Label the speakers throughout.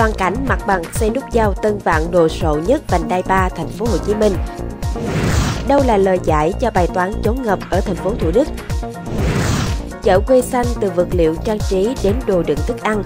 Speaker 1: toàn cảnh mặt bằng xây nút giao Tân Vạn đồ sộ nhất vành đai 3 thành phố Hồ Chí Minh. Đâu là lời giải cho bài toán chống ngập ở thành phố Thủ Đức? Chợ quê xanh từ vật liệu trang trí đến đồ đựng thức ăn.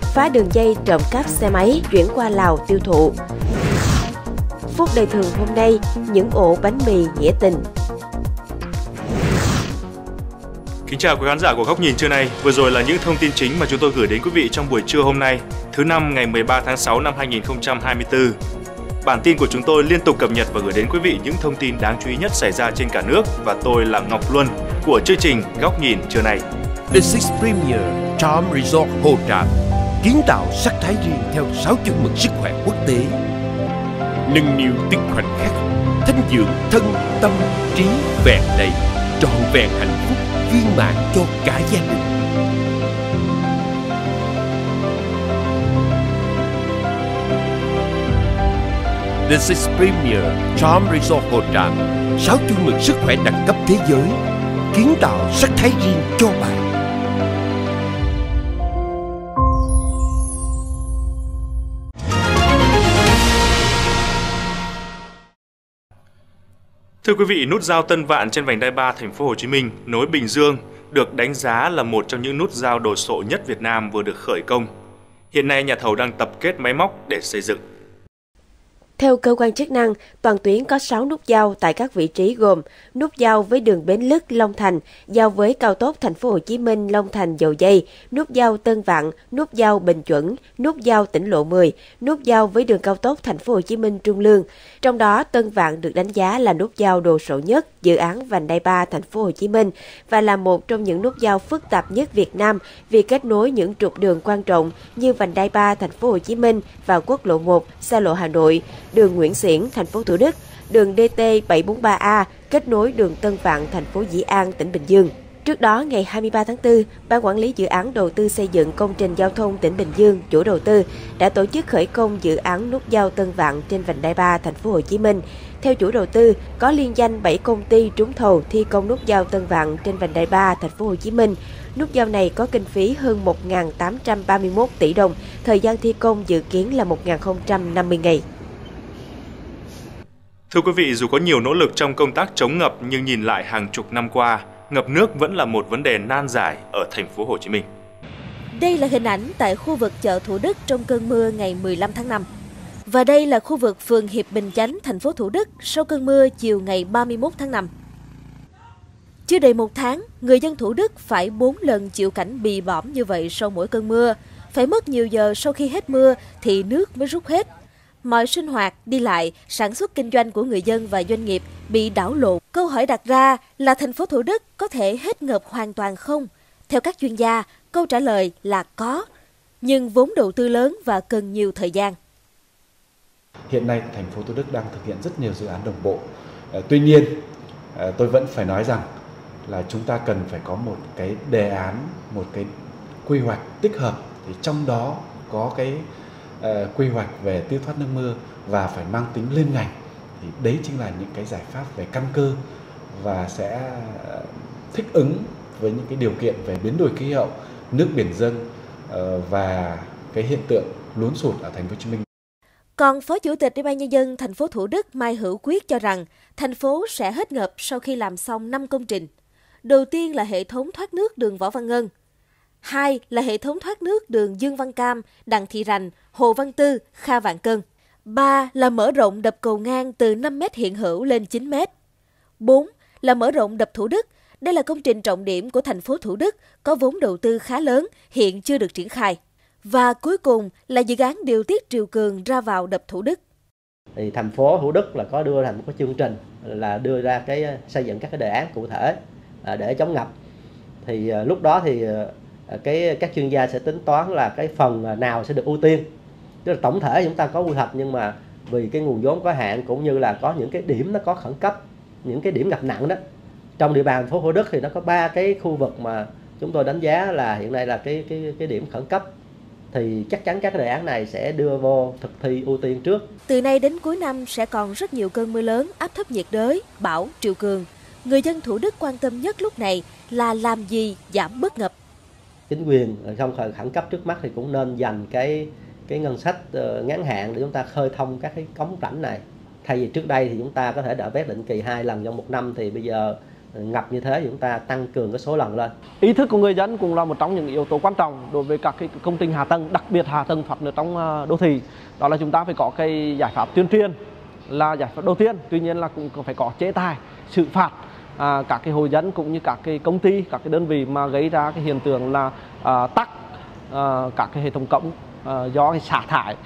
Speaker 1: Phá đường dây trộm cắp xe máy chuyển qua Lào tiêu thụ. Phút đời thường hôm nay, những ổ bánh mì nghĩa tình.
Speaker 2: Kính chào quý khán giả của Góc nhìn trưa nay. Vừa rồi là những thông tin chính mà chúng tôi gửi đến quý vị trong buổi trưa hôm nay, thứ năm ngày 13 tháng 6 năm 2024. Bản tin của chúng tôi liên tục cập nhật và gửi đến quý vị những thông tin đáng chú ý nhất xảy ra trên cả nước và tôi là Ngọc Luân của chương trình Góc nhìn trưa nay.
Speaker 3: The Six Premier Charm Resort Hồ Tràm kiến tạo sắc thái riêng theo sáu chuẩn mực sức khỏe quốc tế. Nâng niu từng khoảnh khắc, thanh dưỡng thân, tâm, trí vẹn đầy, trọn vẹn hạnh phúc viên mãn cho cả gia đình. The Six Premier Charm Resort Hồ Tràm, sáu chuẩn mực sức khỏe đẳng cấp thế giới, kiến tạo sắc thái riêng cho bạn
Speaker 2: Thưa quý vị, nút giao Tân Vạn trên vành đai 3 thành phố Hồ Chí Minh nối Bình Dương được đánh giá là một trong những nút giao đồ sộ nhất Việt Nam vừa được khởi công. Hiện nay nhà thầu đang tập kết máy móc để xây dựng.
Speaker 1: Theo cơ quan chức năng, toàn tuyến có 6 nút giao tại các vị trí gồm nút giao với đường Bến Lức Long Thành, giao với cao tốc Thành phố Hồ Chí Minh Long Thành Dầu Dây, nút giao Tân Vạn, nút giao Bình Chuẩn, nút giao tỉnh lộ 10, nút giao với đường cao tốc Thành phố Hồ Chí Minh Trung Lương. Trong đó, Tân Vạn được đánh giá là nút giao đồ sộ nhất dự án vành đai 3 Thành phố Hồ Chí Minh và là một trong những nút giao phức tạp nhất Việt Nam vì kết nối những trục đường quan trọng như vành đai 3 Thành phố Hồ Chí Minh và quốc lộ 1, xa lộ Hà Nội, đường Nguyễn Xiển, thành phố Thủ Đức, đường DT 743A kết nối đường Tân Vạn, thành phố Dĩ An, tỉnh Bình Dương. Trước đó, ngày 23 tháng 4, Ban Quản lý Dự án Đầu tư xây dựng công trình giao thông tỉnh Bình Dương, chủ đầu tư, đã tổ chức khởi công dự án nút giao Tân Vạn trên vành đai 3, thành phố Hồ Chí Minh. Theo chủ đầu tư, có liên danh 7 công ty trúng thầu thi công nút giao Tân Vạn trên vành đai 3, thành phố Hồ Chí Minh. Nút giao này có kinh phí hơn 1.831 tỷ đồng, thời gian thi công dự kiến là 1.050 ngày.
Speaker 2: Thưa quý vị, dù có nhiều nỗ lực trong công tác chống ngập nhưng nhìn lại hàng chục năm qua, ngập nước vẫn là một vấn đề nan giải ở thành phố Hồ Chí Minh.
Speaker 4: Đây là hình ảnh tại khu vực chợ Thủ Đức trong cơn mưa ngày 15 tháng 5. Và đây là khu vực phường Hiệp Bình Chánh, thành phố Thủ Đức sau cơn mưa chiều ngày 31 tháng 5. Chưa đầy một tháng, người dân Thủ Đức phải 4 lần chịu cảnh bị bõm như vậy sau mỗi cơn mưa. Phải mất nhiều giờ sau khi hết mưa thì nước mới rút hết mọi sinh hoạt, đi lại, sản xuất kinh doanh của người dân và doanh nghiệp bị đảo lộn. Câu hỏi đặt ra là thành phố Thủ Đức có thể hết ngập hoàn toàn không? Theo các chuyên gia, câu trả lời là có, nhưng vốn đầu tư lớn và cần nhiều thời gian.
Speaker 5: Hiện nay thành phố Thủ Đức đang thực hiện rất nhiều dự án đồng bộ. Ờ, tuy nhiên, ờ, tôi vẫn phải nói rằng là chúng ta cần phải có một cái đề án, một cái quy hoạch tích hợp thì trong đó có cái Ờ, quy hoạch về tiêu thoát nước mưa và phải mang tính liên ngành thì đấy chính là những cái giải pháp về căn cơ và sẽ ờ, thích ứng với những cái điều kiện về biến đổi khí hậu, nước biển dâng ờ, và cái hiện tượng lún sụt ở thành phố Hồ Chí Minh.
Speaker 4: Còn Phó Chủ tịch Ủy ban nhân dân thành phố Thủ Đức Mai Hữu Quyết cho rằng thành phố sẽ hết ngập sau khi làm xong 5 công trình. Đầu tiên là hệ thống thoát nước đường Võ Văn Ngân, Hai là hệ thống thoát nước đường Dương Văn Cam, Đặng Thị Rành, Hồ Văn Tư, Kha Vạn Cân. Ba là mở rộng đập cầu ngang từ 5 m hiện hữu lên 9 m. Bốn là mở rộng đập Thủ Đức. Đây là công trình trọng điểm của thành phố Thủ Đức, có vốn đầu tư khá lớn, hiện chưa được triển khai. Và cuối cùng là dự án điều tiết triều cường ra vào đập Thủ Đức.
Speaker 6: Thì thành phố Thủ Đức là có đưa thành một cái chương trình là đưa ra cái ờ, xây dựng các cái đề án cụ thể à, để chống ngập. Thì ờ, lúc đó thì ờ, Ờ, cái các chuyên gia sẽ tính toán là cái phần nào sẽ được ưu tiên tức là tổng thể chúng ta có quy hoạch nhưng mà vì cái nguồn vốn có hạn cũng như là có những cái điểm nó có khẩn cấp những cái điểm ngập nặng đó trong địa bàn phố hồ Đức thì nó có ba cái khu vực mà chúng tôi đánh giá là hiện nay là cái cái cái điểm khẩn cấp thì chắc chắn các đề án này sẽ đưa vô thực thi ưu tiên trước.
Speaker 4: Từ nay đến cuối năm sẽ còn rất nhiều cơn mưa lớn, áp thấp nhiệt đới, bão, triều cường. Người dân Thủ Đức quan tâm nhất lúc này là làm gì giảm bớt ngập
Speaker 6: chính quyền ờ, trong thời khẩn cấp trước mắt thì cũng nên dành cái cái ngân sách ờ, ngắn hạn để chúng ta khơi thông các cái cống rãnh này thay vì trước đây thì chúng ta có thể đã vét định kỳ hai lần trong một năm thì bây giờ ờ, ngập như thế thì chúng ta tăng cường cái số lần lên.
Speaker 7: Ý thức của người dân cũng là một trong những yếu tố quan trọng đối với các cái công trình hạ tầng, đặc biệt hạ tầng thoát nước trong đô thị. Đó là chúng ta phải có cái giải pháp tuyên truyền là giải pháp đầu tiên. Tuy nhiên là cũng phải có chế tài, xử phạt à, các cái hộ dân cũng như các cái công ty, các cái đơn vị mà gây ra cái hiện tượng là à, tắc à, các cái hệ thống cống à, do cái xả thải.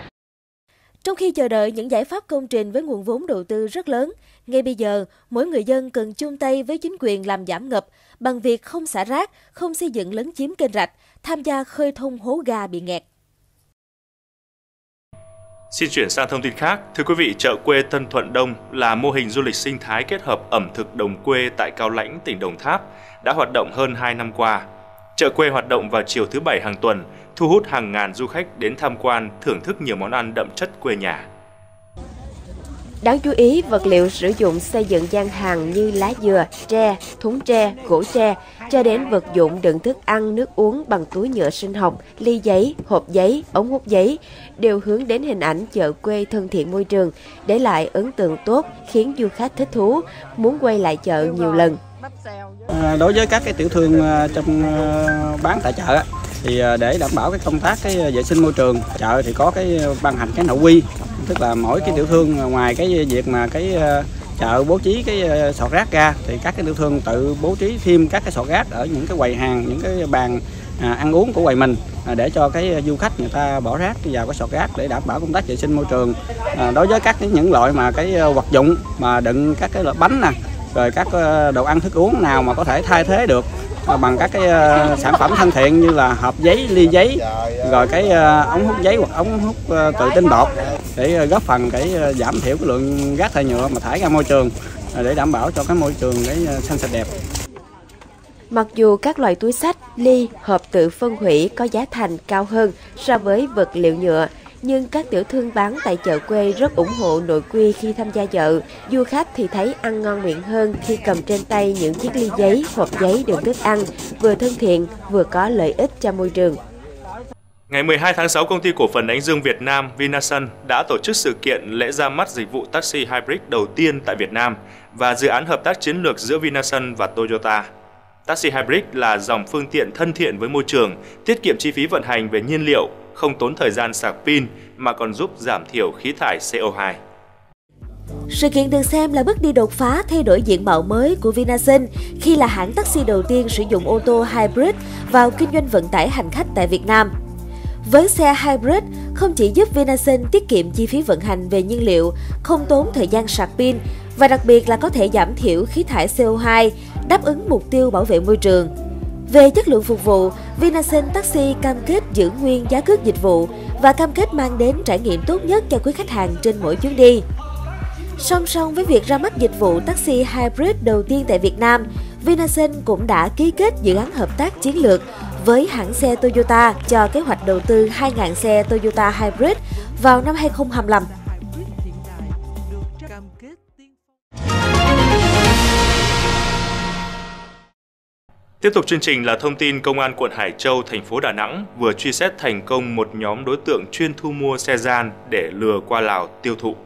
Speaker 4: Trong khi chờ đợi những giải pháp công trình với nguồn vốn đầu tư rất lớn, ngay bây giờ, mỗi người dân cần chung tay với chính quyền làm giảm ngập bằng việc không xả rác, không xây dựng lấn chiếm kênh rạch, tham gia khơi thông hố ga bị nghẹt.
Speaker 2: Xin chuyển sang thông tin khác. Thưa quý vị, chợ quê Tân Thuận Đông là mô hình du lịch sinh thái kết hợp ẩm thực đồng quê tại Cao Lãnh, tỉnh Đồng Tháp, đã hoạt động hơn 2 năm qua. Chợ quê hoạt động vào chiều thứ Bảy hàng tuần, thu hút hàng ngàn du khách đến tham quan, thưởng thức nhiều món ăn đậm chất quê nhà.
Speaker 1: Đáng chú ý, vật liệu sử dụng xây dựng gian hàng như lá dừa, tre, thúng tre, gỗ tre, cho đến vật dụng đựng thức ăn, nước uống bằng túi nhựa sinh học, ly giấy, hộp giấy, ống hút giấy, đều hướng đến hình ảnh chợ quê thân thiện môi trường, để lại ấn tượng tốt khiến du khách thích thú, muốn quay lại chợ nhiều lần.
Speaker 8: À, đối với các cái tiểu thương à, trong à, bán tại chợ thì à, để đảm bảo cái công tác cái vệ sinh môi trường chợ thì có cái ban hành cái nội quy tức là mỗi cái tiểu thương ngoài cái việc mà cái ờ, chợ bố trí cái ờ, sọt rác ra thì các cái tiểu thương tự bố trí thêm các cái sọt rác ở những cái quầy hàng những cái bàn à, ăn uống của quầy mình à, để cho cái ờ, du khách người ta bỏ rác vào cái sọt rác để đảm bảo công tác vệ sinh môi trường. À, đối với các cái những loại mà cái vật dụng mà đựng các cái loại bánh nè rồi các đồ ăn thức uống nào mà có thể thay thế được bằng các cái uh, sản phẩm thân thiện như là hộp giấy, ly giấy, rồi cái uh, ống hút giấy hoặc ống hút uh, tự tinh bột để uh, góp phần cái uh, giảm thiểu cái lượng rác thải nhựa mà thải ra môi trường uh, để đảm bảo cho cái môi trường cái uh, xanh sạch đẹp.
Speaker 1: Mặc dù các loại túi sách, ly, hộp tự phân hủy có giá thành cao hơn so với vật liệu nhựa, nhưng các tiểu thương bán tại chợ quê rất ủng hộ nội quy khi tham gia chợ. Du khách thì thấy ăn ngon miệng hơn khi cầm trên tay những chiếc ly giấy, hộp giấy đựng thức ăn, vừa thân thiện, vừa có lợi ích cho môi trường.
Speaker 2: Ngày 12 tháng 6, công ty cổ phần Ánh Dương Việt Nam Vinasun đã tổ chức sự kiện lễ ra mắt dịch vụ taxi hybrid đầu tiên tại Việt Nam và dự án hợp tác chiến lược giữa Vinasun và Toyota. Taxi hybrid là dòng phương tiện thân thiện với môi trường, tiết kiệm chi phí vận hành về nhiên liệu, không tốn thời gian sạc pin mà còn giúp giảm thiểu khí thải CO2.
Speaker 4: Sự kiện được xem là bước đi đột phá thay đổi diện mạo mới của Vinasun khi là hãng taxi đầu tiên sử dụng ô tô hybrid vào kinh doanh vận tải hành khách tại Việt Nam. Với xe hybrid, không chỉ giúp Vinasun tiết kiệm chi phí vận hành về nhiên liệu, không tốn thời gian sạc pin và đặc biệt là có thể giảm thiểu khí thải CO2, đáp ứng mục tiêu bảo vệ môi trường. Về chất lượng phục vụ, Vinasen Taxi cam kết giữ nguyên giá cước dịch vụ và cam kết mang đến trải nghiệm tốt nhất cho quý khách hàng trên mỗi chuyến đi. Song song với việc ra mắt dịch vụ taxi hybrid đầu tiên tại Việt Nam, Vinasen cũng đã ký kết dự án hợp tác chiến lược với hãng xe Toyota cho kế hoạch đầu tư 2.000 xe Toyota Hybrid vào năm 2025.
Speaker 2: Tiếp tục chương trình là thông tin Công an quận Hải Châu, thành phố Đà Nẵng vừa truy xét thành công một nhóm đối tượng chuyên thu mua xe gian để lừa qua Lào tiêu thụ.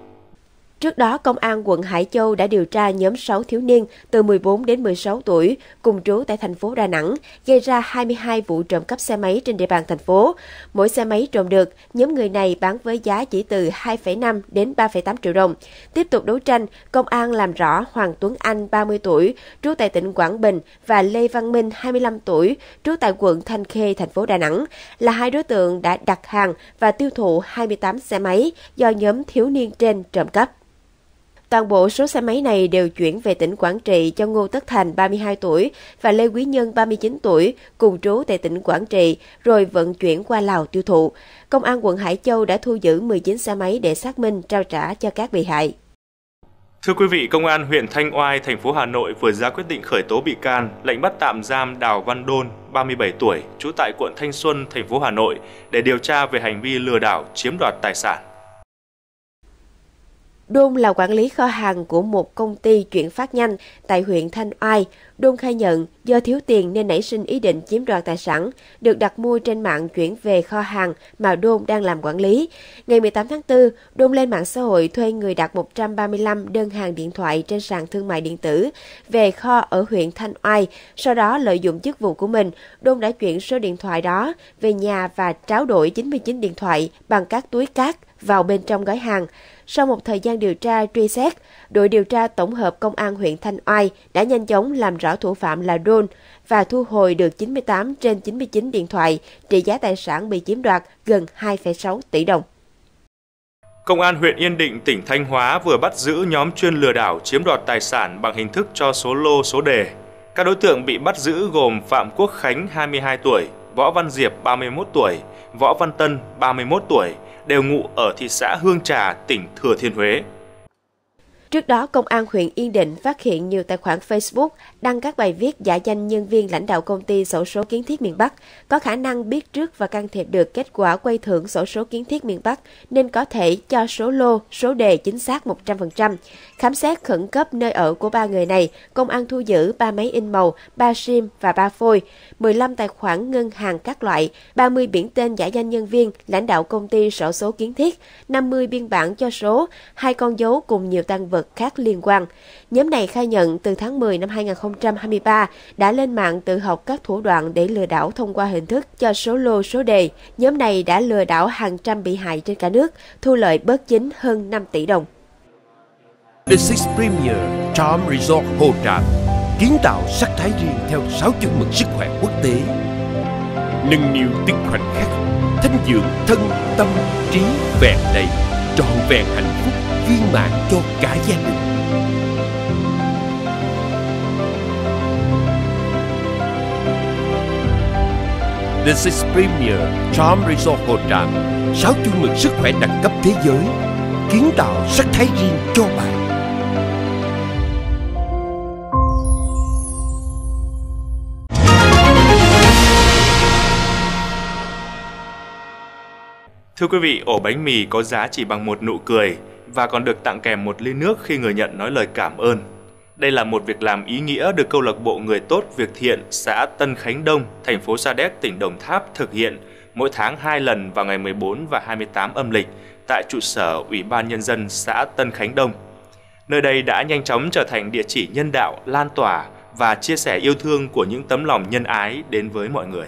Speaker 1: Trước đó, Công an quận Hải Châu đã điều tra nhóm 6 thiếu niên từ 14 đến 16 tuổi cùng trú tại thành phố Đà Nẵng, gây ra 22 vụ trộm cắp xe máy trên địa bàn thành phố. Mỗi xe máy trộm được, nhóm người này bán với giá chỉ từ 2,5 đến 3,8 triệu đồng. Tiếp tục đấu tranh, Công an làm rõ Hoàng Tuấn Anh, 30 tuổi, trú tại tỉnh Quảng Bình và Lê Văn Minh, 25 tuổi, trú tại quận Thanh Khê, thành phố Đà Nẵng, là hai đối tượng đã đặt hàng và tiêu thụ 28 xe máy do nhóm thiếu niên trên trộm cắp. Toàn bộ số xe máy này đều chuyển về tỉnh Quảng Trị cho Ngô Tất Thành 32 tuổi và Lê Quý Nhân 39 tuổi cùng trú tại tỉnh Quảng Trị rồi vận chuyển qua Lào tiêu thụ. Công an quận Hải Châu đã thu giữ 19 xe máy để xác minh trao trả cho các bị hại.
Speaker 2: Thưa quý vị, Công an huyện Thanh Oai, thành phố Hà Nội vừa ra quyết định khởi tố bị can, lệnh bắt tạm giam Đào Văn Đôn, 37 tuổi, trú tại quận Thanh Xuân, thành phố Hà Nội để điều tra về hành vi lừa đảo chiếm đoạt tài sản.
Speaker 1: Đôn là quản lý kho hàng của một công ty chuyển phát nhanh tại huyện Thanh Oai. Đôn khai nhận do thiếu tiền nên nảy sinh ý định chiếm đoạt tài sản, được đặt mua trên mạng chuyển về kho hàng mà Đôn đang làm quản lý. Ngày 18 tháng 4, Đôn lên mạng xã hội thuê người đặt 135 đơn hàng điện thoại trên sàn thương mại điện tử về kho ở huyện Thanh Oai. Sau đó lợi dụng chức vụ của mình, Đôn đã chuyển số điện thoại đó về nhà và tráo đổi 99 điện thoại bằng các túi cát vào bên trong gói hàng. Sau một thời gian điều tra truy xét, đội điều tra tổng hợp công an huyện Thanh Oai đã nhanh chóng làm rõ thủ phạm là Đôn và thu hồi được 98 trên 99 điện thoại, trị giá tài sản bị chiếm đoạt gần 2,6 tỷ đồng.
Speaker 2: Công an huyện Yên Định, tỉnh Thanh Hóa vừa bắt giữ nhóm chuyên lừa đảo chiếm đoạt tài sản bằng hình thức cho số lô số đề. Các đối tượng bị bắt giữ gồm Phạm Quốc Khánh 22 tuổi, Võ Văn Diệp 31 tuổi, Võ Văn Tân 31 tuổi, đều ngụ ở thị xã Hương Trà, tỉnh Thừa Thiên Huế.
Speaker 1: Trước đó, Công an huyện Yên Định phát hiện nhiều tài khoản Facebook đăng các bài viết giả danh nhân viên lãnh đạo công ty sổ số kiến thiết miền Bắc, có khả năng biết trước và can thiệp được kết quả quay thưởng sổ số kiến thiết miền Bắc, nên có thể cho số lô, số đề chính xác 100%. Khám xét khẩn cấp nơi ở của ba người này, công an thu giữ 3 máy in màu, 3 sim và 3 phôi, 15 tài khoản ngân hàng các loại, 30 biển tên giả danh nhân viên, lãnh đạo công ty sổ số kiến thiết, 50 biên bản cho số, hai con dấu cùng nhiều tăng vật khác liên quan. Nhóm này khai nhận từ tháng 10 năm 2023 đã lên mạng tự học các thủ đoạn để lừa đảo thông qua hình thức cho số lô số đề. Nhóm này đã lừa đảo hàng trăm bị hại trên cả nước, thu lợi bất chính hơn 5 tỷ đồng.
Speaker 3: The Six Premier Charm Resort Hồ Tràm kiến tạo sắc thái riêng theo sáu chuẩn mực sức khỏe quốc tế nâng niu từng khoảnh khắc thanh dưỡng thân tâm trí vẹn đầy trọn vẹn hạnh phúc viên mãn cho cả gia đình. The Six Premier Charm Resort Hồ Tràm sáu chuẩn mực sức khỏe đẳng cấp thế giới kiến tạo sắc thái riêng cho bạn.
Speaker 2: Thưa quý vị, ổ bánh mì có giá chỉ bằng một nụ cười và còn được tặng kèm một ly nước khi người nhận nói lời cảm ơn. Đây là một việc làm ý nghĩa được câu lạc bộ Người tốt việc thiện xã Tân Khánh Đông, thành phố Sa Đéc, tỉnh Đồng Tháp thực hiện mỗi tháng 2 lần vào ngày 14 và 28 âm lịch tại trụ sở Ủy ban Nhân dân xã Tân Khánh Đông. Nơi đây đã nhanh chóng trở thành địa chỉ nhân đạo, lan tỏa và chia sẻ yêu thương của những tấm lòng nhân ái đến với mọi người.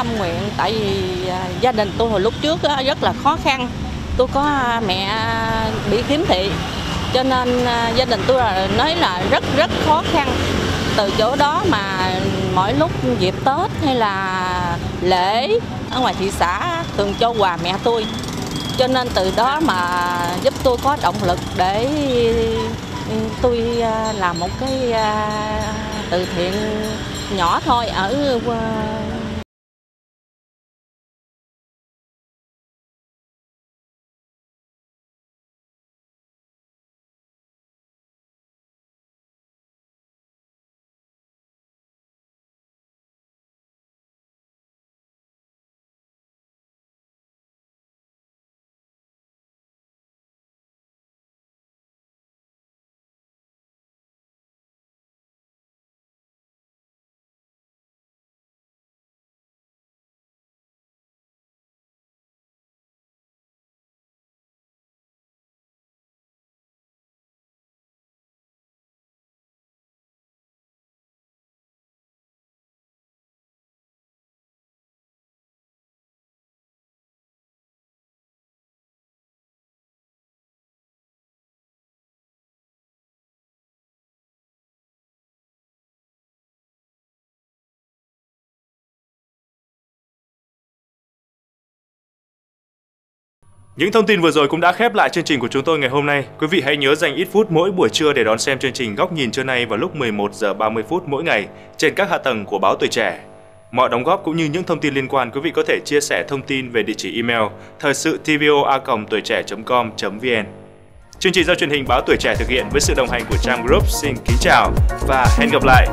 Speaker 9: Tâm nguyện, tại vì à, gia đình tôi hồi lúc trước rất là khó khăn. Tôi có à, mẹ à, bị khiếm thị. Cho nên gia đình tôi là nói là rất rất khó khăn. Từ chỗ đó mà mỗi lúc dịp tết hay là lễ ở ngoài thị xã thường cho quà mẹ tôi. Cho nên từ đó mà giúp tôi có động lực để ừ, tôi làm một cái từ thiện nhỏ thôi ở
Speaker 2: Những thông tin vừa rồi cũng đã khép lại chương trình của chúng tôi ngày hôm nay. Quý vị hãy nhớ dành ít phút mỗi buổi trưa để đón xem chương trình Góc nhìn trưa nay vào lúc 11 giờ 30 phút mỗi ngày trên các hạ tầng của báo Tuổi Trẻ. Mọi đóng góp cũng như những thông tin liên quan, quý vị có thể chia sẻ thông tin về địa chỉ email thời sự tvoa tuổi trẻ.com.vn. Chương trình do truyền hình báo Tuổi Trẻ thực hiện với sự đồng hành của Trang Group xin kính chào và hẹn gặp lại.